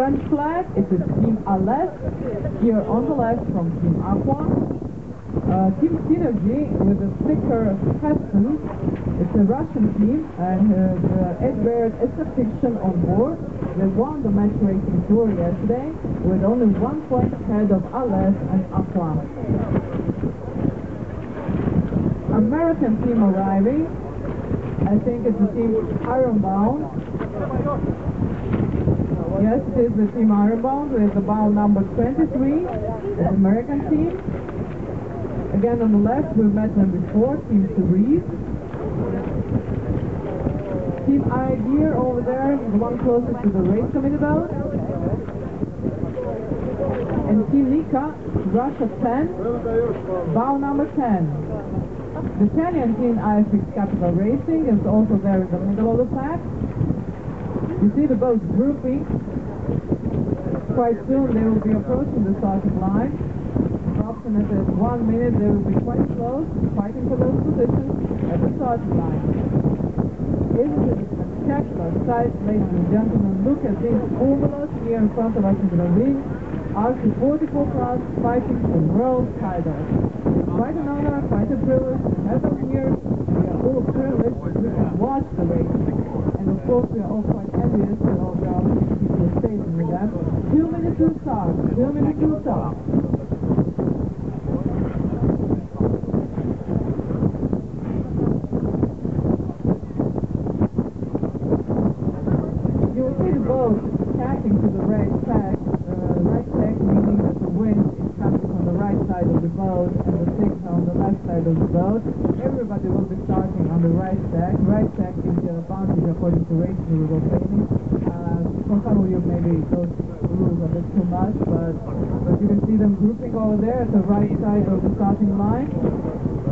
French flag, it is Team Aleph. Here on the left from Team Aqua. Uh, team Synergy with the sticker Heston. It's a Russian team and uh, is a fiction on board. They won the match racing tour yesterday with only one point ahead of Aleph and Aqua. American team arriving. I think it's the team Ironbound. Yes, it is the team Ironbound with the bow number 23, the American team. Again on the left, we've met them before, Team Cerise. Team Idea over there, the one closest to the race committee boat. And Team Nika, Russia 10, bow number 10. The Italian team IFX Capital Racing is also there in the middle of the pack. You see the boats grouping. Quite soon they will be approaching the starting line. Approximately at one minute they will be quite close, fighting for those positions at the starting line. Isn't it a spectacular sight, ladies and gentlemen? Look at these formulas here in front of us in the ring. RC44 class fighting for world titles. Quite an honor, quite a privilege to have them here. We are all privileged can watch the race. And of course we are all quite envious that all the people Two minutes to start, two minutes to start. You will see the boat tacking to the right track, uh, right track meaning that the wind is coming from the right side of the boat and the signal on the left side of the boat. Everybody will be starting on the right track. Right track is the advantage according to race rules of sailing. For some of you maybe those rules a bit too much, but, but you can see them grouping over there at the right side of the starting line.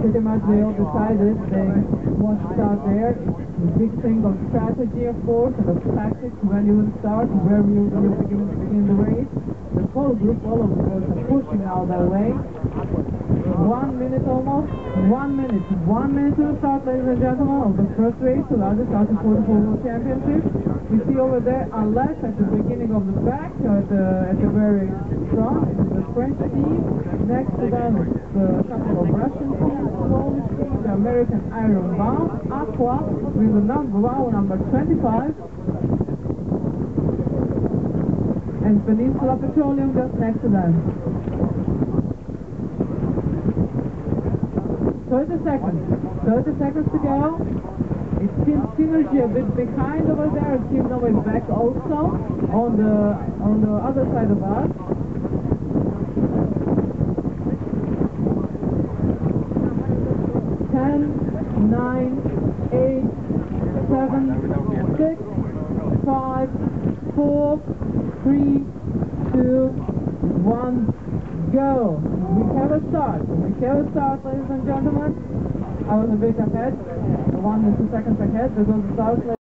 Pretty much they all decided they want to start there. A big thing of strategy, of course, and of tactics, when you will start, where you will begin, begin the race. The whole group, all of the boats are pushing now their way. One minute almost, one minute, one minute to the start, ladies and gentlemen, of the first race, the largest RC44 World Championship. We see over there Aleph at the beginning of the back, at the, at the very front, the French team. Next to them, a couple of Russian teams, Polish team, the American Ironbound, Aqua, with the number wow, number 25. And Peninsula Petroleum just next to them. 30 seconds. 30 seconds to go. It's Team Synergy a bit behind over there. Team Nova is back also on the on the other side of us. Ten, nine, eight, seven, six, five, four, three, two, one, go. We have a start. We have a start, ladies and gentlemen. I was a bit ahead, The one and two seconds ahead. This was the start.